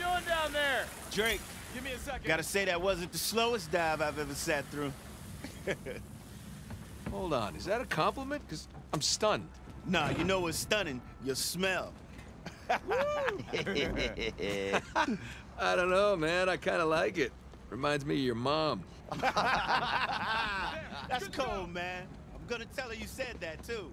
down there. Drake, Give me a second. gotta say that wasn't the slowest dive I've ever sat through. Hold on, is that a compliment? Because I'm stunned. Nah, you know what's stunning? Your smell. I don't know, man. I kind of like it. Reminds me of your mom. That's cold, man. I'm gonna tell her you said that, too.